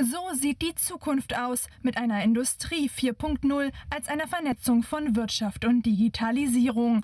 So sieht die Zukunft aus mit einer Industrie 4.0 als einer Vernetzung von Wirtschaft und Digitalisierung.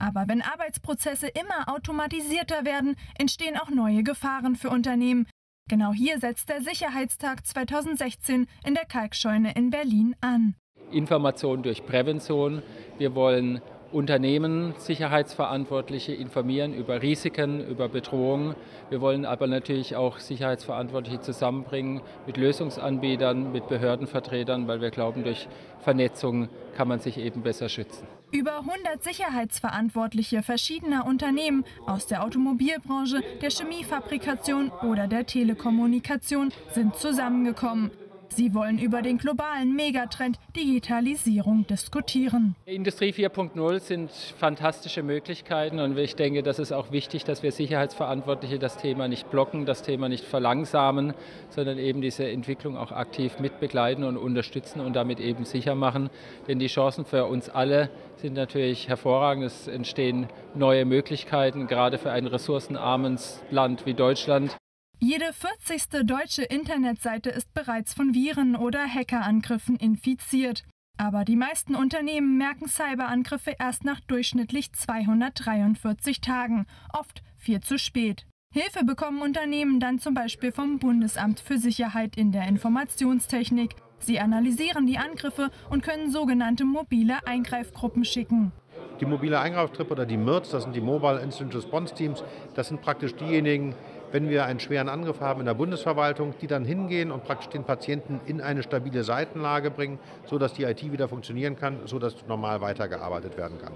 Aber wenn Arbeitsprozesse immer automatisierter werden, entstehen auch neue Gefahren für Unternehmen. Genau hier setzt der Sicherheitstag 2016 in der Kalkscheune in Berlin an. Information durch Prävention. Wir wollen Unternehmen, Sicherheitsverantwortliche informieren über Risiken, über Bedrohungen. Wir wollen aber natürlich auch Sicherheitsverantwortliche zusammenbringen mit Lösungsanbietern, mit Behördenvertretern, weil wir glauben, durch Vernetzung kann man sich eben besser schützen. Über 100 Sicherheitsverantwortliche verschiedener Unternehmen aus der Automobilbranche, der Chemiefabrikation oder der Telekommunikation sind zusammengekommen. Sie wollen über den globalen Megatrend Digitalisierung diskutieren. Industrie 4.0 sind fantastische Möglichkeiten und ich denke, das ist auch wichtig, dass wir Sicherheitsverantwortliche das Thema nicht blocken, das Thema nicht verlangsamen, sondern eben diese Entwicklung auch aktiv mitbegleiten und unterstützen und damit eben sicher machen. Denn die Chancen für uns alle sind natürlich hervorragend. Es entstehen neue Möglichkeiten, gerade für ein ressourcenarmes Land wie Deutschland. Jede 40. deutsche Internetseite ist bereits von Viren oder Hackerangriffen infiziert. Aber die meisten Unternehmen merken Cyberangriffe erst nach durchschnittlich 243 Tagen, oft viel zu spät. Hilfe bekommen Unternehmen dann zum Beispiel vom Bundesamt für Sicherheit in der Informationstechnik. Sie analysieren die Angriffe und können sogenannte mobile Eingreifgruppen schicken. Die mobile Eingreiftruppe oder die MIRTs, das sind die Mobile Incident Response Teams, das sind praktisch diejenigen, wenn wir einen schweren Angriff haben in der Bundesverwaltung, die dann hingehen und praktisch den Patienten in eine stabile Seitenlage bringen, sodass die IT wieder funktionieren kann, sodass normal weitergearbeitet werden kann.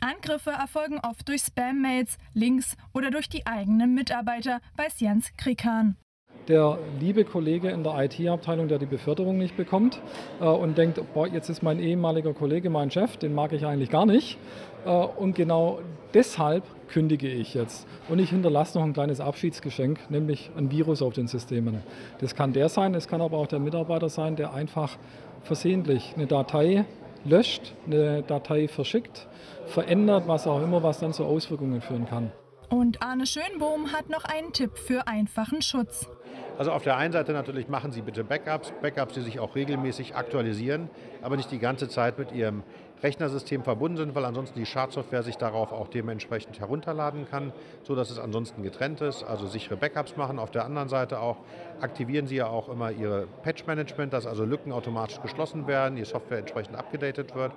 Angriffe erfolgen oft durch Spam-Mails, Links oder durch die eigenen Mitarbeiter, weiß Jens Krikan der liebe Kollege in der IT-Abteilung, der die Beförderung nicht bekommt äh, und denkt, boah, jetzt ist mein ehemaliger Kollege mein Chef, den mag ich eigentlich gar nicht. Äh, und genau deshalb kündige ich jetzt. Und ich hinterlasse noch ein kleines Abschiedsgeschenk, nämlich ein Virus auf den Systemen. Das kann der sein, es kann aber auch der Mitarbeiter sein, der einfach versehentlich eine Datei löscht, eine Datei verschickt, verändert, was auch immer, was dann zu Auswirkungen führen kann. Und Arne Schönbohm hat noch einen Tipp für einfachen Schutz. Also auf der einen Seite natürlich machen Sie bitte Backups, Backups, die sich auch regelmäßig aktualisieren, aber nicht die ganze Zeit mit Ihrem Rechnersystem verbunden sind, weil ansonsten die Schadsoftware sich darauf auch dementsprechend herunterladen kann, sodass es ansonsten getrennt ist. Also sichere Backups machen. Auf der anderen Seite auch aktivieren Sie ja auch immer Ihre Patch-Management, dass also Lücken automatisch geschlossen werden, die Software entsprechend abgedatet wird.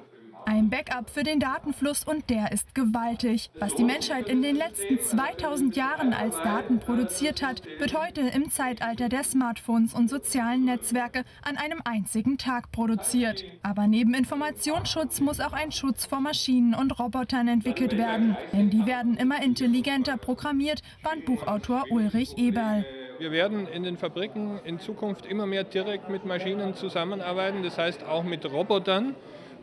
Ein Backup für den Datenfluss und der ist gewaltig. Was die Menschheit in den letzten 2000 Jahren als Daten produziert hat, wird heute im Zeitalter der Smartphones und sozialen Netzwerke an einem einzigen Tag produziert. Aber neben Informationsschutz muss auch ein Schutz vor Maschinen und Robotern entwickelt werden. Denn die werden immer intelligenter programmiert, warnt Buchautor Ulrich Eberl. Wir werden in den Fabriken in Zukunft immer mehr direkt mit Maschinen zusammenarbeiten, das heißt auch mit Robotern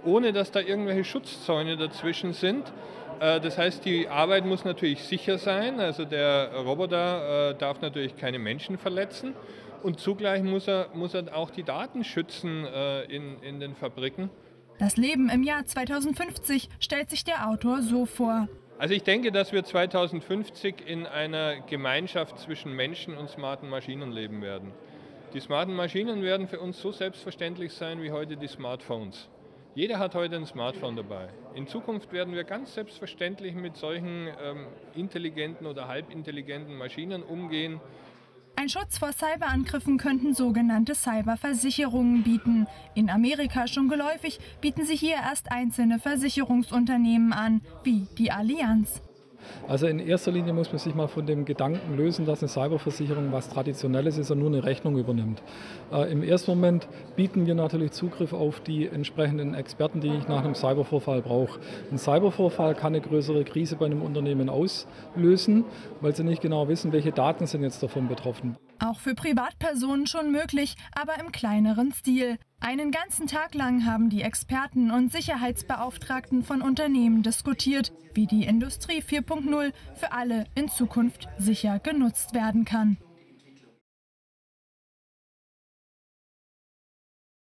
ohne dass da irgendwelche Schutzzäune dazwischen sind. Äh, das heißt, die Arbeit muss natürlich sicher sein. Also der Roboter äh, darf natürlich keine Menschen verletzen. Und zugleich muss er, muss er auch die Daten schützen äh, in, in den Fabriken. Das Leben im Jahr 2050 stellt sich der Autor so vor. Also ich denke, dass wir 2050 in einer Gemeinschaft zwischen Menschen und smarten Maschinen leben werden. Die smarten Maschinen werden für uns so selbstverständlich sein wie heute die Smartphones. Jeder hat heute ein Smartphone dabei. In Zukunft werden wir ganz selbstverständlich mit solchen ähm, intelligenten oder halbintelligenten Maschinen umgehen. Ein Schutz vor Cyberangriffen könnten sogenannte Cyberversicherungen bieten. In Amerika schon geläufig bieten sie hier erst einzelne Versicherungsunternehmen an, wie die Allianz. Also in erster Linie muss man sich mal von dem Gedanken lösen, dass eine Cyberversicherung was Traditionelles ist und nur eine Rechnung übernimmt. Äh, Im ersten Moment bieten wir natürlich Zugriff auf die entsprechenden Experten, die ich nach einem Cybervorfall brauche. Ein Cybervorfall kann eine größere Krise bei einem Unternehmen auslösen, weil sie nicht genau wissen, welche Daten sind jetzt davon betroffen. Auch für Privatpersonen schon möglich, aber im kleineren Stil. Einen ganzen Tag lang haben die Experten und Sicherheitsbeauftragten von Unternehmen diskutiert, wie die Industrie 4.0 für alle in Zukunft sicher genutzt werden kann.